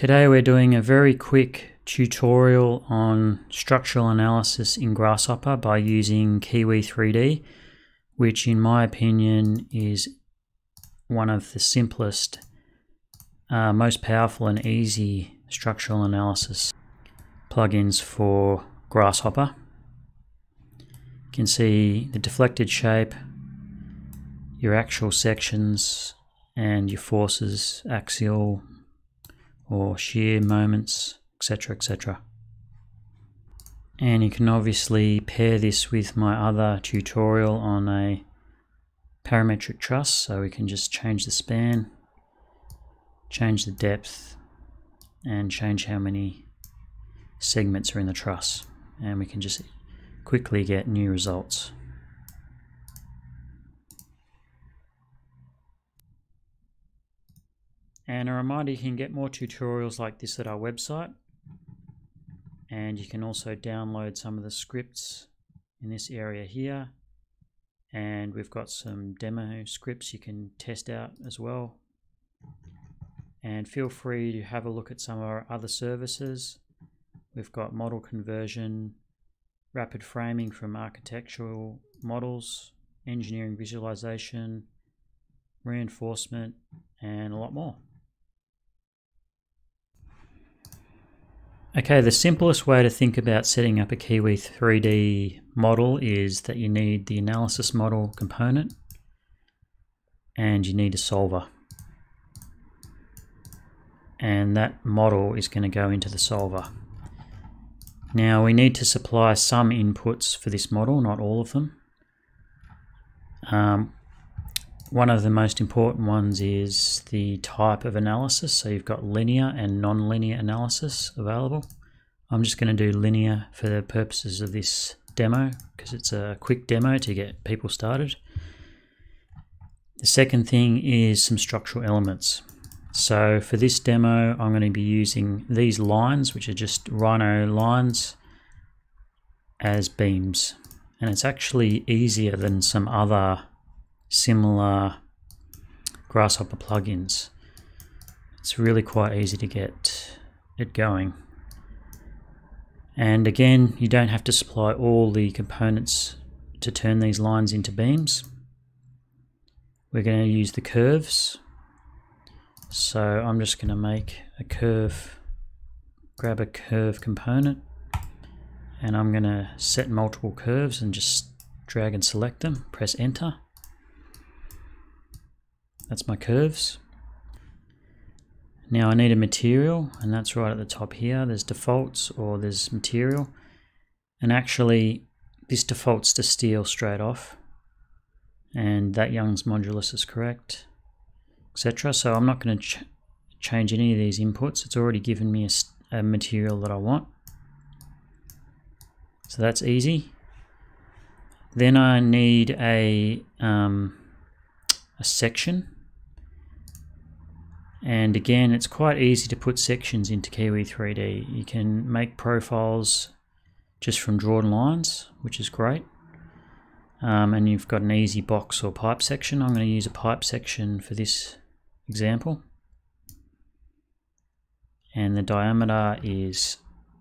Today we're doing a very quick tutorial on structural analysis in Grasshopper by using Kiwi 3D, which in my opinion is one of the simplest, uh, most powerful and easy structural analysis plugins for Grasshopper. You can see the deflected shape, your actual sections and your forces, axial, or shear moments, etc. etc. And you can obviously pair this with my other tutorial on a parametric truss, so we can just change the span, change the depth, and change how many segments are in the truss. And we can just quickly get new results. And a reminder, you can get more tutorials like this at our website. And you can also download some of the scripts in this area here. And we've got some demo scripts you can test out as well. And feel free to have a look at some of our other services. We've got model conversion, rapid framing from architectural models, engineering visualization, reinforcement, and a lot more. Okay, the simplest way to think about setting up a Kiwi 3D model is that you need the analysis model component and you need a solver. And that model is going to go into the solver. Now we need to supply some inputs for this model, not all of them. Um, one of the most important ones is the type of analysis. So you've got linear and non-linear analysis available. I'm just going to do linear for the purposes of this demo because it's a quick demo to get people started. The second thing is some structural elements. So for this demo, I'm going to be using these lines, which are just Rhino lines, as beams. And it's actually easier than some other similar Grasshopper plugins. It's really quite easy to get it going. And again, you don't have to supply all the components to turn these lines into beams. We're going to use the curves. So I'm just going to make a curve, grab a curve component, and I'm going to set multiple curves and just drag and select them, press enter. That's my curves. Now I need a material and that's right at the top here. There's defaults or there's material. And actually this defaults to steel straight off. And that Young's modulus is correct, etc. So I'm not going to ch change any of these inputs. It's already given me a, a material that I want. So that's easy. Then I need a, um, a section and again, it's quite easy to put sections into Kiwi 3D. You can make profiles just from drawn lines, which is great. Um, and you've got an easy box or pipe section. I'm going to use a pipe section for this example. And the diameter is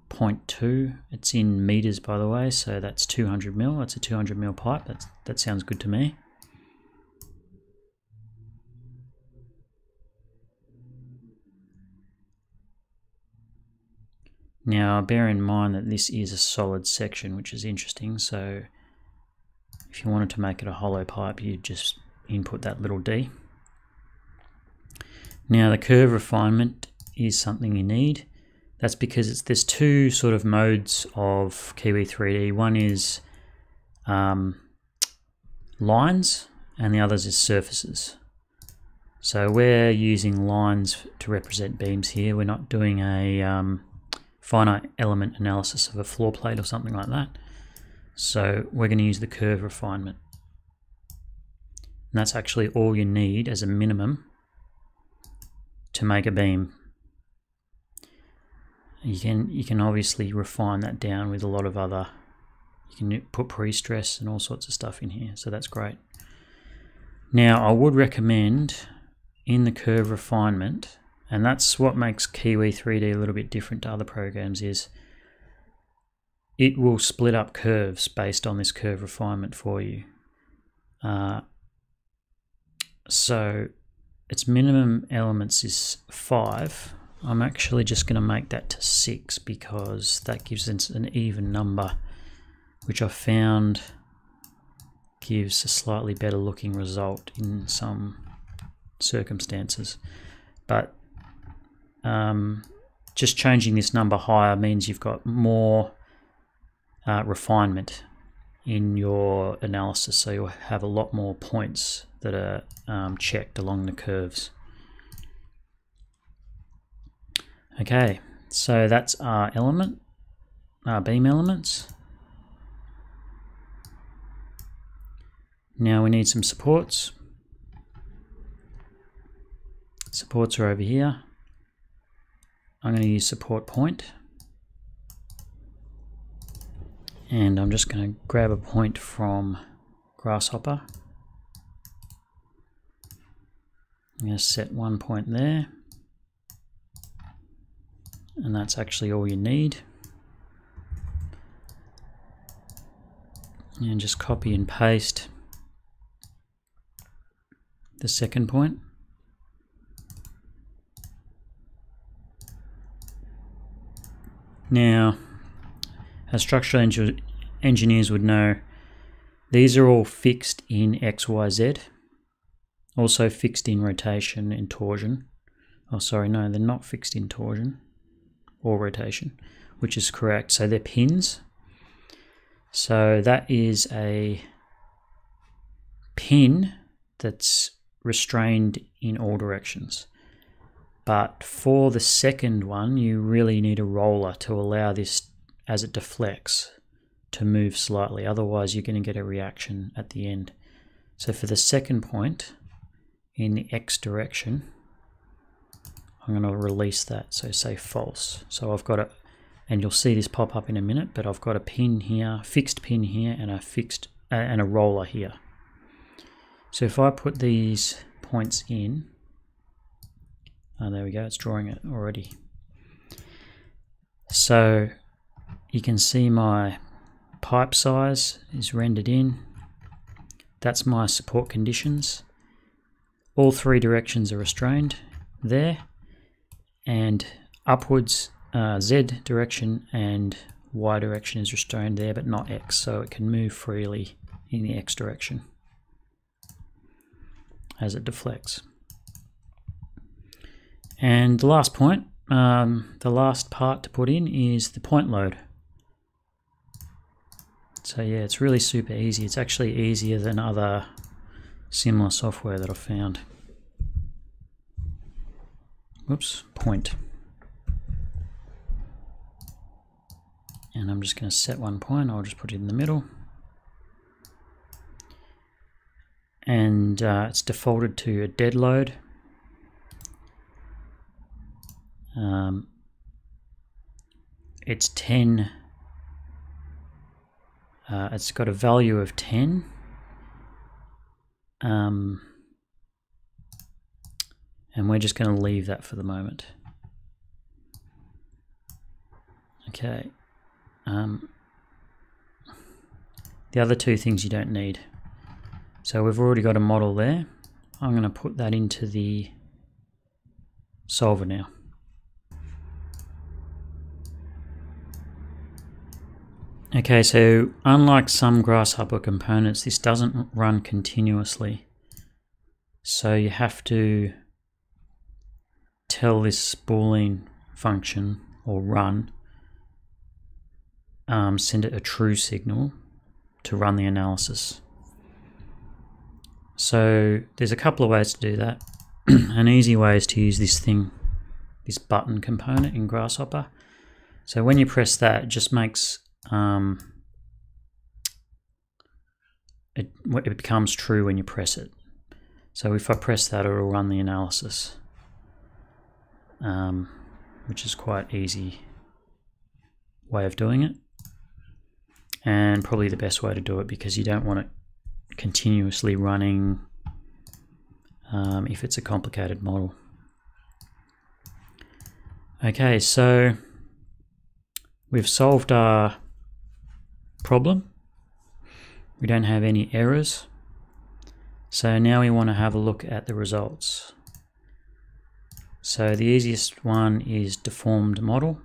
0.2. It's in meters, by the way, so that's 200 mil. That's a 200 mil pipe. That's, that sounds good to me. Now bear in mind that this is a solid section which is interesting so if you wanted to make it a hollow pipe you'd just input that little d. Now the curve refinement is something you need. That's because it's there's two sort of modes of Kiwi 3D. One is um, lines and the others is surfaces. So we're using lines to represent beams here. We're not doing a um, finite element analysis of a floor plate or something like that. So we're going to use the curve refinement. And that's actually all you need as a minimum to make a beam. You can you can obviously refine that down with a lot of other you can put pre-stress and all sorts of stuff in here so that's great. Now I would recommend in the curve refinement And that's what makes Kiwi 3D a little bit different to other programs is it will split up curves based on this curve refinement for you. Uh, so its minimum elements is 5. I'm actually just going to make that to 6 because that gives us an even number, which I found gives a slightly better looking result in some circumstances. But um, just changing this number higher means you've got more uh, refinement in your analysis. So you'll have a lot more points that are um, checked along the curves. Okay, so that's our element, our beam elements. Now we need some supports. Supports are over here. I'm going to use support point. And I'm just going to grab a point from Grasshopper. I'm going to set one point there. And that's actually all you need. And just copy and paste the second point. Now, as structural engineers would know, these are all fixed in XYZ, also fixed in rotation and torsion. Oh, sorry, no, they're not fixed in torsion or rotation, which is correct. So they're pins. So that is a pin that's restrained in all directions. But for the second one, you really need a roller to allow this, as it deflects, to move slightly. Otherwise, you're going to get a reaction at the end. So for the second point, in the x direction, I'm going to release that. So say false. So I've got a, and you'll see this pop up in a minute, but I've got a pin here, fixed pin here, and a fixed, uh, and a roller here. So if I put these points in, oh, there we go, it's drawing it already. So you can see my pipe size is rendered in. That's my support conditions. All three directions are restrained there and upwards uh, Z direction and Y direction is restrained there but not X so it can move freely in the X direction as it deflects. And the last point, um, the last part to put in is the point load. So yeah, it's really super easy. It's actually easier than other similar software that I've found. Whoops, point. And I'm just going to set one point. I'll just put it in the middle. and uh, it's defaulted to a dead load. Um, it's 10, uh, it's got a value of 10. Um, and we're just going to leave that for the moment. Okay. Um, the other two things you don't need. So we've already got a model there. I'm going to put that into the solver now. Okay, so unlike some Grasshopper components, this doesn't run continuously. So you have to tell this boolean function or run, um, send it a true signal to run the analysis. So there's a couple of ways to do that. An easy way is to use this thing, this button component in Grasshopper. So when you press that, it just makes um, it, it becomes true when you press it. So if I press that, it'll run the analysis, um, which is quite easy way of doing it, and probably the best way to do it because you don't want it continuously running um, if it's a complicated model. Okay, so we've solved our problem. We don't have any errors. So now we want to have a look at the results. So the easiest one is deformed model.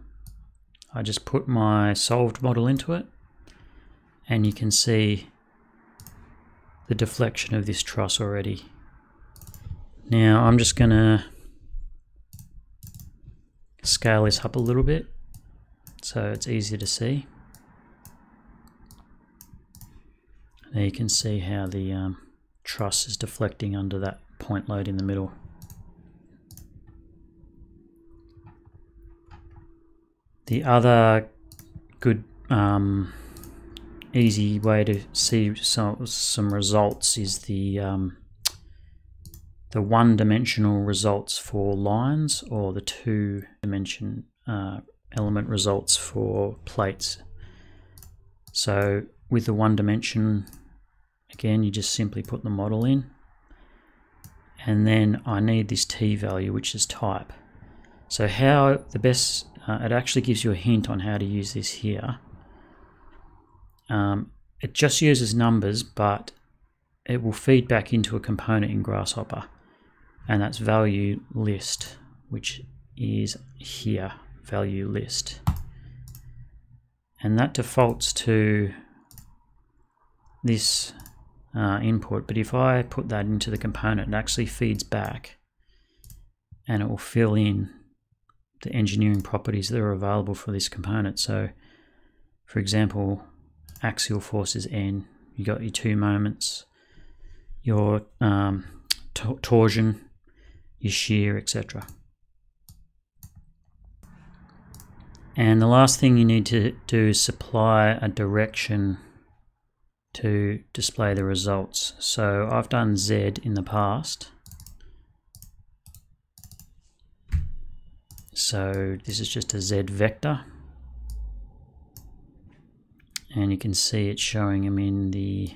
I just put my solved model into it and you can see the deflection of this truss already. Now I'm just going to scale this up a little bit so it's easier to see. There you can see how the um, truss is deflecting under that point load in the middle. The other good um, easy way to see some, some results is the um, the one-dimensional results for lines or the two-dimension uh, element results for plates. So with the one dimension, again, you just simply put the model in. And then I need this t value, which is type. So how the best, uh, it actually gives you a hint on how to use this here. Um, it just uses numbers, but it will feed back into a component in Grasshopper and that's value list, which is here, value list. And that defaults to this uh, input, but if I put that into the component, it actually feeds back and it will fill in the engineering properties that are available for this component. So, for example, axial force is N, you got your two moments, your um, torsion your shear, etc. And the last thing you need to do is supply a direction to display the results. So I've done Z in the past. So this is just a Z vector. And you can see it's showing them in the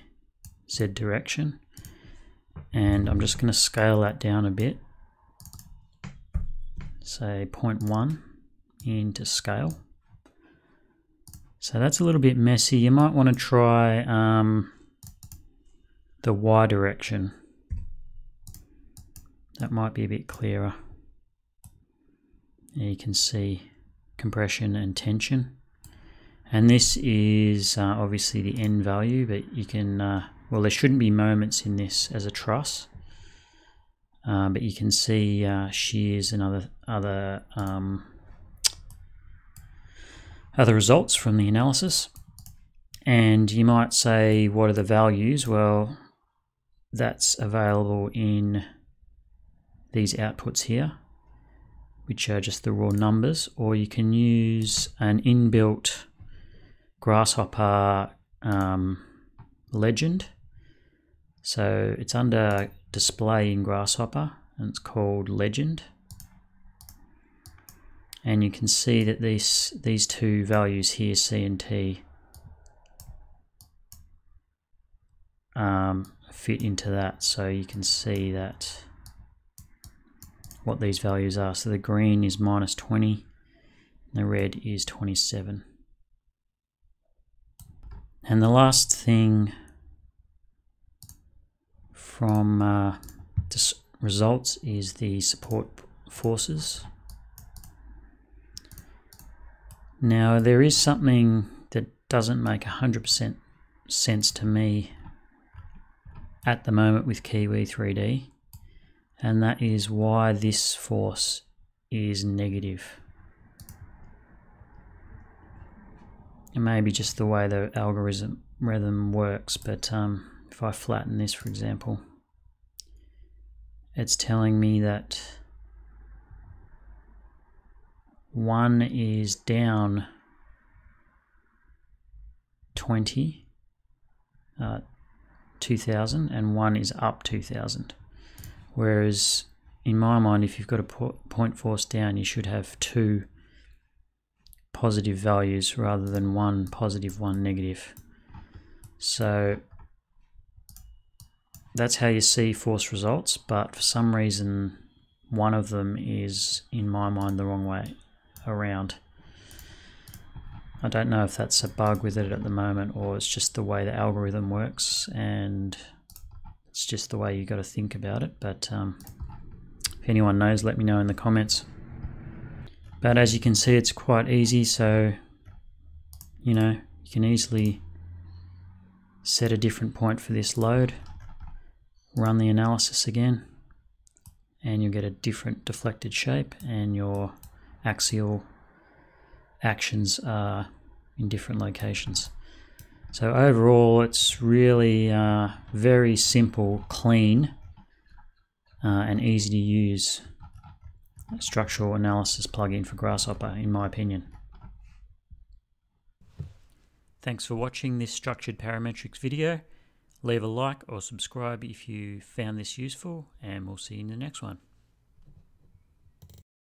Z direction. And I'm just going to scale that down a bit say 0.1 into scale. So that's a little bit messy. You might want to try um, the Y direction. That might be a bit clearer. you can see compression and tension. And this is uh, obviously the end value, but you can, uh, well, there shouldn't be moments in this as a truss. Um, but you can see uh, shears and other other um, other results from the analysis. And you might say, what are the values? Well, that's available in these outputs here, which are just the raw numbers, or you can use an inbuilt Grasshopper um, legend. So it's under display in Grasshopper and it's called Legend. And you can see that these, these two values here, C and T, um, fit into that. So you can see that what these values are. So the green is minus 20, the red is 27. And the last thing from uh, results is the support forces. Now there is something that doesn't make 100% sense to me at the moment with Kiwi 3D and that is why this force is negative. It may be just the way the algorithm rhythm works but um, if I flatten this for example it's telling me that one is down 20 uh, 2000 and one is up 2000 whereas in my mind if you've got a point force down you should have two positive values rather than one positive one negative so that's how you see force results, but for some reason, one of them is, in my mind, the wrong way. Around. I don't know if that's a bug with it at the moment or it's just the way the algorithm works and it's just the way you got to think about it. But um, if anyone knows, let me know in the comments. But as you can see, it's quite easy. So, you know, you can easily set a different point for this load, run the analysis again, and you'll get a different deflected shape and your axial actions are in different locations. So overall, it's really uh, very simple, clean, uh, and easy to use structural analysis plugin for Grasshopper, in my opinion. Thanks for watching this structured parametrics video. Leave a like or subscribe if you found this useful, and we'll see you in the next one.